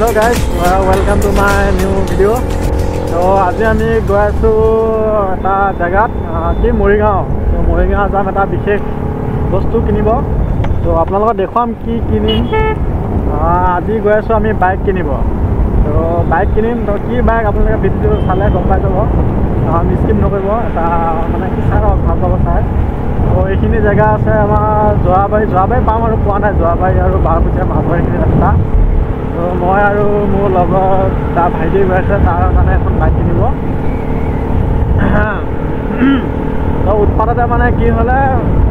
Hello' guys welcome to my new video' ত' আজি আমি গৈ আছোঁ এটা জেগাত কি মৰিগাঁও? ত' মৰিগাঁও যাম এটা বিশেষ বস্তু কিনিব। ত' আপোনালোকক দেখুৱাম কি কিনিম। আজি গৈ আছোঁ আমি বাইক কিনিব। ত' বাইক কিনিম। ত' কি বাইক আপোনালোকে ভিডিঅ'টো চালে গম পাই যাব। মিছকিপ নকৰিব। এটা মানে কি চাই ভাল পাব চাই। ত' এইখিনি জেগা আছে আমাৰ যোৱাবাৰী। যোৱাবাৰী পাম আৰু পোৱা নাই। যোৱাবাৰী আৰু বাৰপুচীয়া মাজৰ এইখিনি ৰাস্তা। মই আৰু মোৰ লগৰ তাৰ ভাইটি গৈ আছে তাৰ কাৰণে এখন বাইক কিনিব। ত' উৎপাততে মানে কি হ'লে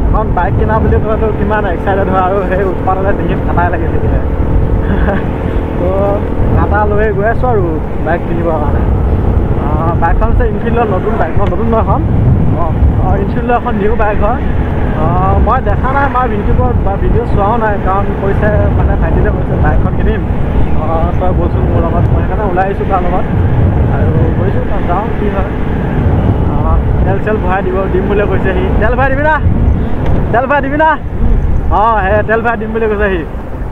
এখন বাইক কিনা বুলি ক'লেতো কিমান এক্সাইটেড হয় আৰু সেই উৎপাততে ডিঙিত কাটাই লাগি থাকিলে। ত' কাটা লৈ গৈ আছোঁ আৰু বাইক কিনিবৰ কাৰণে। বাইকখন হৈছে ইনফিল্ডৰ নতুন বাইকখন নতুন নহয় এখন? অঁ ইনফিল্ডৰ এখন নিউ বাইক হয়। মই দেখা নাই মই ইউটিউবত বা ভিডিঅ' চোৱাও নাই কাৰণ কৈছে মানে ভাইটিতে কৈছে বাইকখন কিনিম। অঁ, তই বলচোন মোৰ লগত মই সেইকাৰণে ওলাই আহিছোঁ তাৰ লগত। আৰু গৈছোঁ তাত যাওঁ কি হয়। তেল চেল ভৰাই দিব দিম বুলি কৈছে সি। তেল ভৰাই দিবি না? তেল ভৰাই দিবি না? অঁ সেই তেল ভৰাই দিম বুলি কৈছে সি।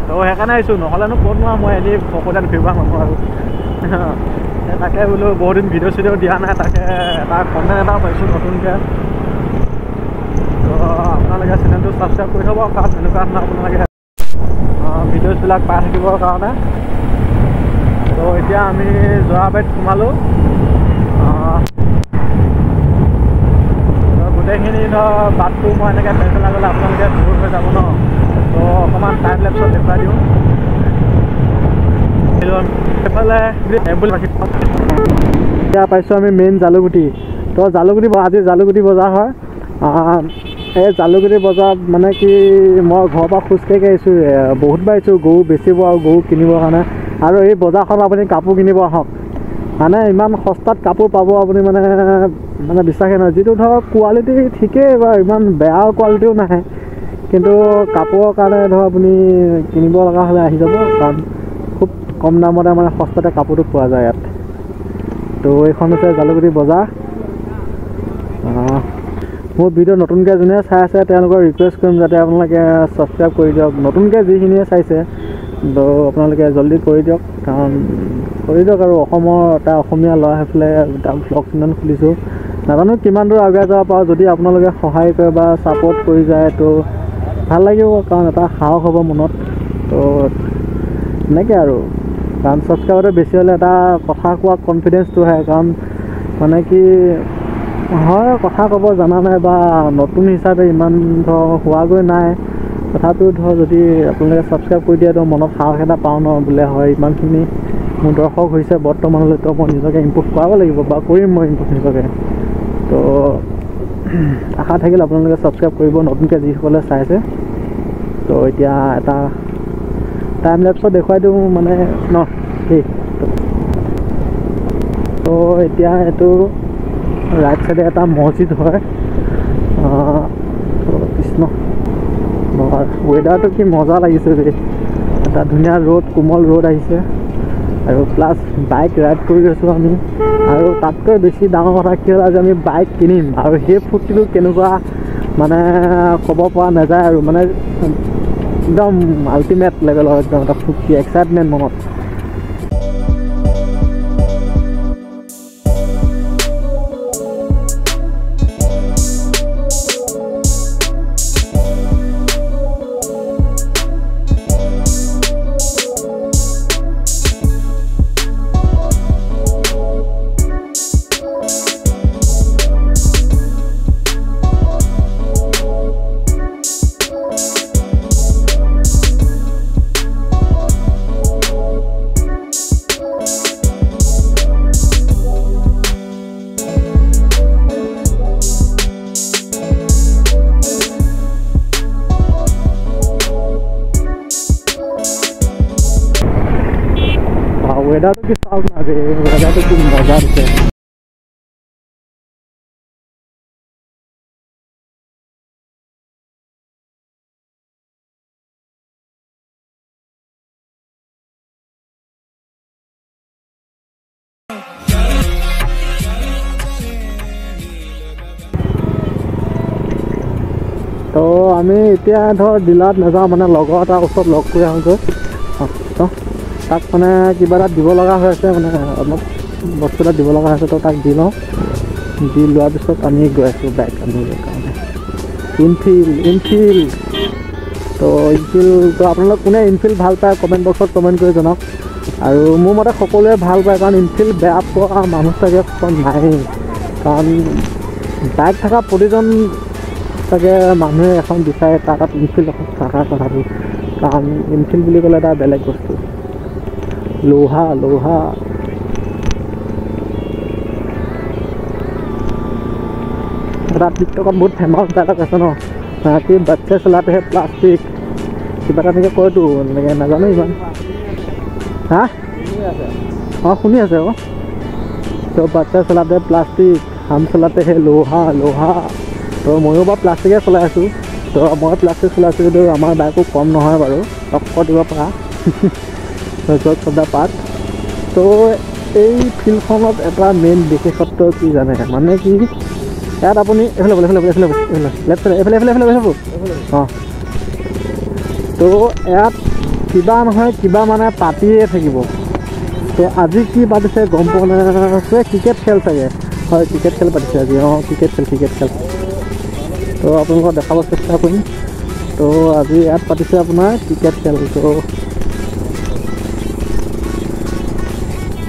ত' সেইকাৰণে আহিছোঁ নহ'লেনো ক'ত নোৱাৰ মই এনেই ফকতিয়াত ঘূৰিব মানুহ আৰু। তাকে বোলো বহুত দিন ভিডিঅ' চিডিঅ' দিয়া নাই তাকে এটা কণ্টেণ্ট এটা পাইছোঁ নতুনকৈ। ত' আপোনালোকে চেনেলটো ছাবস্ক্ৰাইব কৰি থ'ব কাৰণ এনেকুৱা ধৰণৰ আপোনালোকে ভিডিঅ'ছবিলাক পাই থাকিবৰ কাৰণে। ত' এতিয়া আমি যোৱাবাৰীত সোমালোঁ। গোটেইখিনি ধৰ বাটটো মই এনেকৈ পেলাই গ'লে আপোনালোকে দূৰ হৈ যাব ন? ত' অকণমান টাইম লেপছত দেখুৱাই দিওঁ। এতিয়া পাইছোঁ আমি মেইন জালুগুটি। তো জালুগুটি ব- আজি জালুগুটি বজাৰ হয়। এই জালুগুটি বজাৰত মানে কি মই ঘৰৰ পৰা খোজকাঢ়ি আহিছোঁ। এ, বহুতবাৰ আহিছোঁ। গৰু বেচিব আৰু গৰু কিনিবৰ কাৰণে। আৰু এই বজাৰখনত আপুনি কাপোৰ কিনিব আহক। মানে ইমান সস্তাত কাপোৰ পাব আপুনি মানে মানে বিশ্বাসেই নহয়। যিটো ধৰক কোৱালিটি ঠিকেই বা ইমান বেয়া কোৱালিটিও নাহে। কিন্তু কাপোৰৰ কাৰণে ধৰক আপুনি কিনিব লগা হ'লে আহি যাব কাৰণ খুব কম দামতে মানে সস্তাতে কাপোৰটো পোৱা যায় ইয়াত। তো এইখন হৈছে জালুকুটি বজাৰ। মোৰ ভিডিঅ' নতুনকৈ যোনে চাই আছে তেওঁলোকক ৰিকুৱেষ্ট কৰিম যাতে আপোনালোকে ছাবস্ক্ৰাইব কৰি দিয়ক। নতুনকৈ যিখিনিয়ে চাইছে তো আপোনালোকে জল্দি কৰি দিয়ক কাৰণ কৰি দিয়ক আৰু অসমৰ এটা অসমীয়া ল'ৰা এটা ব্লগ চেনেল খুলিছোঁ। নাজানো কিমান দূৰ আগুৱাই যাব পাৰোঁ যদি আপোনালোকে সহায় কৰে বা ছাপৰ্ট কৰি যায় তো ভাল লাগিব কাৰণ এটা সাহস হ'ব মনত। তো এনেকৈ আৰু। কাৰণ ছাবস্ক্ৰাইবাৰটো বেছি হ'লে এটা কথা কোৱা কনফিডেঞ্চটো আহে কাৰণ মানে কি হয় কথা ক'ব জনা নাই বা নতুন হিচাপে ইমান ধৰ হোৱাগৈ নাই। তথাপিও ধৰ যদি আপোনালোকে ছাবস্ক্ৰাইব কৰি দিয়ে তো মনত সাহস এটা পাওঁ ন বোলে হয় ইমানখিনি মোৰ দৰ্শক হৈছে বৰ্তমানলৈ তো মই নিজকে ইম্প্ৰুভ কৰাব লাগিব বা কৰিম মই ইম্প্ৰুভ নিজকে। তো আশা থাকিল আপোনালোকে ছাবস্ক্ৰাইব কৰিব নতুনকৈ যিসকলে চাইছে। তো এতিয়া এটা টাইম লেপছত দেখুৱাই দিওঁ মানে ন দেই তো এতিয়া এইটো ৰাইট চাইডে এটা মছজিদ হয়। ৱেডাৰটো কি মজা লাগিছে দেই। এটা ধুনীয়া ৰ'দ কোমল ৰ'দ আহিছে। আৰু প্লাছ বাইক ৰাইড কৰি আছোঁ আমি। আৰু তাতকৈ বেছি ডাঙৰ কথা কি হ'ল আজি আমি বাইক কিনিম। আৰু সেই ফূৰ্তিটো কেনেকুৱা মানে ক'ব পৰা নাযায় আৰু। মানে একদম আল্টিমেট লেভেলৰ একদম এটা ফূৰ্তি এক্সাইটমেণ্ট মনত। ৱেডাৰটো কি চাওক না ৰে ৱেডাৰটো কি মজা দিছে তো আমি এতিয়া ধৰ ডিলাৰত নাযাওঁ মানে লগৰ এটাৰ ওচৰত লগ কৰি আহোঁগৈ অঁ, অঁ। তাক মানে কিবা এটা দিব লগা হৈ আছে মানে অলপ বস্তু এটা দিব লগা হৈছে তো তাক দি লওঁ। দি লোৱাৰ পিছত আমি গৈ আছোঁ বাইক আনিবৰ কাৰণে। ইনফিল্ড ইনফিল্ড তো ইনফিল্ড তো আপোনালোক কোনে ইনফিল্ড ভাল পায় কমেণ্ট বক্সত কমেণ্ট কৰি জনাওক। আৰু মোৰ মতে সকলোৱে ভাল পায় কাৰণ ইনফিল্ড বেয়া পোৱা মানুহ চাগে নাই কাৰণ বাইক থকা প্ৰতিজন চাগে মানুহে এখন বিচাৰে তাত ইনফিল্ড এখন থকা কথাটো। কাৰণ ইনফিল্ড বুলি ক'লে এটা বেলেগ বস্তু। লোহা লোহা। এটা টিকটকত বহুত ফেমাছ ডাইলগ আছে ন? কি বাচ্চা চলাতেহে প্লাষ্টিক কিবা এটা এনেকৈ কয়তো এনেকৈ নাজানো ইমান। হা? অঁ শুনি আছে আকৌ তো বাচ্চা চলাতে প্লাষ্টিক হাম চলাতে হে লোহা লোহা। তো ময়ো বাৰু প্লাষ্টিকে চলাই আছোঁ। তো মই প্লাষ্টিক চলাইছোঁ কিন্তু আমাৰ বাইকো কম নহয় বাৰু। টক্কৰ দিব পৰা। য'ত চদা পাত তো এই ফিল্ডখনত এটা মেইন বিশেষত্ব কি জানে মানে কি ইয়াত আপুনি এইফালে বোলে এইফালে এইফালে এইফালে লেফ্ট চাইডে এইফালে এইফালে এইফালে এইফালে অঁ তো ইয়াত কিবা নহয় কিবা মানে পাতিয়ে থাকিব তো আজি কি পাতিছে গম পোৱা নাই ক্ৰিকেট খেল চাগে হয় ক্ৰিকেট খেল পাতিছে আজি অঁ ক্ৰিকেট খেল ক্ৰিকেট খেল তো আপোনালোকক দেখাব চেষ্টা কৰিম তো আজি ইয়াত পাতিছে আপোনাৰ ক্ৰিকেট খেল তো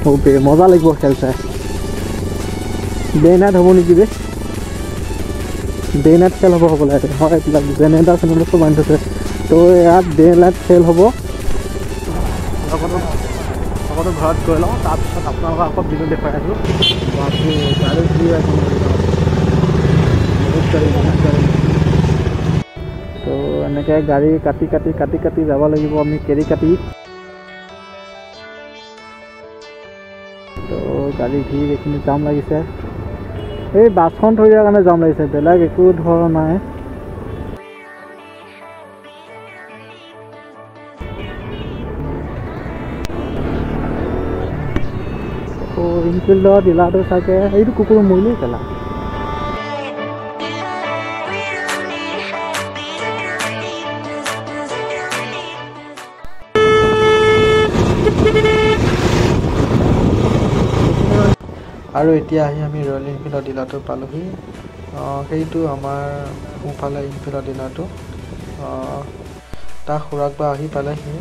অ'কে মজা লাগিব খেল চাই। ডে নাইট হ'ব নেকি বে? ডে নাইট খেল হ'ব হ'বলৈ হয় এইবিলাক জেনেৰেটাৰ চেনেৰেটাৰ চব বান্ধি থৈছে তো ইয়াত ডে নাইট খেল হ'ব। লগতো ঘৰত গৈ লওঁ তাৰপিছত আপোনালোকক আকৌ বিহু দেখুৱাই আছোঁ। গাড়ী। তো এনেকৈ গাড়ী কাটি কাটি কাটি কাটি যাব লাগিব আমি কেৰি কাটি। গাড়ী ভিৰ এইখিনি জাম লাগিছে। এই বাছখন থৈ দিয়াৰ কাৰণে জাম লাগিছে বেলেগ একো ধৰণৰ নাই। ইনফিল্ডৰ ডিলাৰটো চাগে এইটো কুকুৰ মৰিলেই কেলা আৰু এতিয়া আহি আমি ৰয়েল এনফিল্ডৰ ডিলাৰটো পালোহি। সেইটো আমাৰ সোঁফালে ইনফিল্ডৰ ডিলাৰটো। তাৰ খুৰাক বা আহি পালেহি।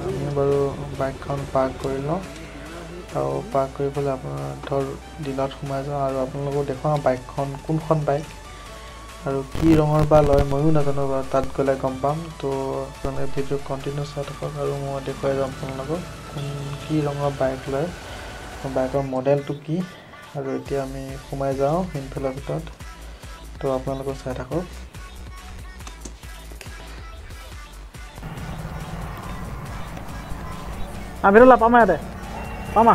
আমি বাৰু বাইকখন পাৰ্ক কৰি লওঁ। আৰু পাৰ্ক কৰি পেলাই আপোনাৰ ধৰ ডিলাৰত সোমাই যাওঁ আৰু আপোনালোকক দেখুৱাওঁ বাইকখন কোনখন বাইক আৰু কি ৰঙৰ বা লয় ময়ো নাজানো বাৰু তাত গ'লে গম পাম। তো আপোনালোকে ভিডিঅ' কণ্টিনিউ চাই থাকক আৰু মই দেখুৱাই যাম আপোনালোকক কোন কি ৰঙৰ বাইক লয় বাইকৰ মডেলটো কি। আৰু এতিয়া আমি সোমাই যাওঁ ইনফিল্ডৰ ভিতৰত। তো আপোনালোকে চাই থাকক ভিতৰলৈ পামা ইয়াতে। পামা।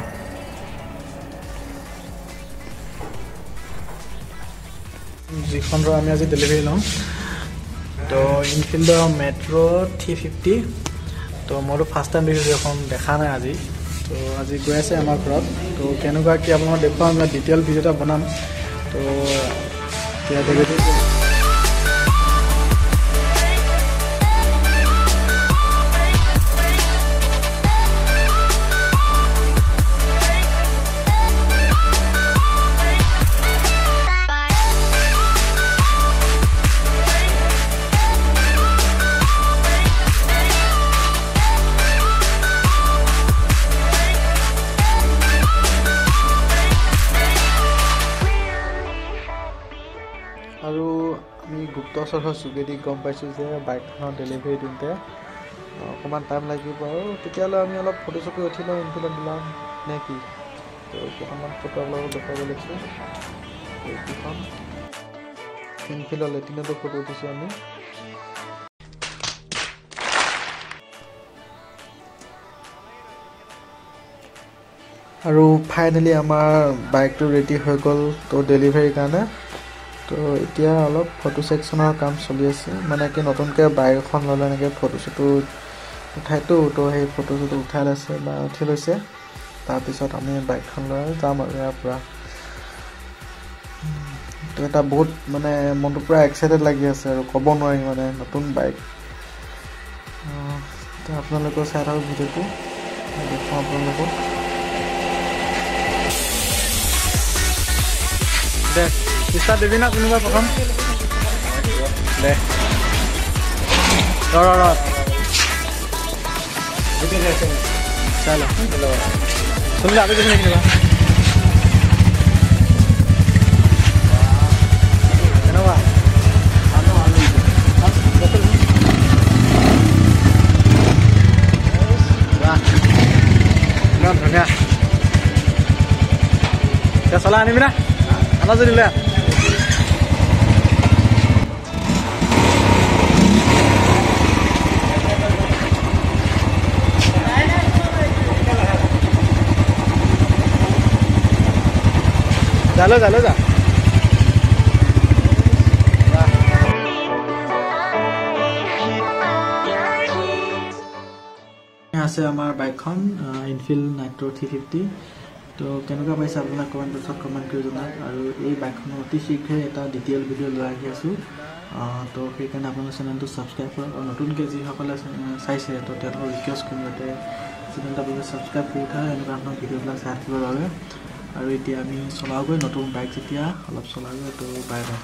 যিখন ৰ আমি আজি ডেলিভাৰী লওঁ তো ইনফিল্ডৰ মেট্ৰ' থ্ৰী ফিফটি তো মইতো ফাৰ্ষ্ট টাইম দেখিছোঁ এখন দেখা নাই আজি। তো আজি গৈ আছে আমাৰ ঘৰত। তো কেনেকুৱা কি আপোনালোকক দেখুৱাম ডিটেইল ভিডিঅ' এটা বনাম। তো এতিয়া গুপ্তচৰৰ যোগেদি গম পাইছোঁ যে বাইকখনৰ ডেলিভাৰী দিওঁতে। অকণমান টাইম লাগিব আৰু। তেতিয়াহ'লে আমি অলপ ফটো চটো উঠি লওঁ ইনফিল্ডত দিলাম নে কি? তো কেইখনমান ফটো আপোনালোকক দেখুৱাব লাগিছোঁ এইকেইখন ইনফিল্ডৰ লেট্ৰিনতো ফটো উঠিছোঁ আমি। আৰু ফাইনেলি আমাৰ বাইকটো ৰেডি হৈ গ'ল তো ডেলিভাৰীৰ কাৰণে। তো এতিয়া অলপ ফটো ছেকশ্যনৰ কাম চলি আছে। মানে কি নতুনকৈ বাইক এখন ল'লে এনেকৈ ফটো চটো উঠাইতো তো সেই ফটো চটো উঠাই লৈছে বা উঠি লৈছে। তাৰপিছত আমি বাইকখন লৈ যাম আৰু ইয়াৰ পৰা। তো এটা বহুত মানে মনটো পূৰা এক্সাইটেড লাগি আছে আৰু ক'ব নোৱাৰি মানে নতুন বাইক তো আপোনালোকেও চাই থাকক ভিডিঅ'টো। দেখুৱাওঁ আপোনালোকক। দে। ষ্টাৰ্ট দিবি না কোনোবা প্ৰথম দে ৰ ৰ ৰ চাই ল শুনিলে আৰু কৈছে নেকি কিবা কেনেকুৱা বাহ ইমান ধুনীয়া এতিয়া চলাই আনিবি না আনা যদি লৈ আন যা লৈ যা লৈ যা আছে আমাৰ বাইকখন ইনফিল্ড নাইট্ৰ থ্ৰী ফিফটি তো কেনেকুৱা পাইছে আপোনাক কমেণ্ট বক্সত কমেণ্ট কৰি জনাওক আৰু এই বাইকখনৰ অতি শীঘ্ৰে এটা ডিটেইল ভিডিঅ' লৈ আহি আছোঁ। তো সেইকাৰণে আপোনালোকৰ চেনেলটো ছাবস্ক্ৰাইব কৰক আৰু নতুনকৈ যিসকলে চাইছে তো তেওঁলোকক ৰিকুৱেষ্ট কৰিম যাতে চেনেলটো আপোনালোকে ছাবস্ক্ৰাইব কৰি থয় এনেকুৱা ধৰণৰ ভিডিঅ'বিলাক চাই থাকিবৰ বাবে। আৰু এতিয়া আমি চলাওগৈ নতুন বাইক যেতিয়া অলপ চলাওগৈ তো বাই বাই